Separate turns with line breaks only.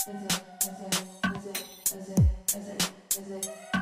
is it, is it, is it, is it, is it, is it,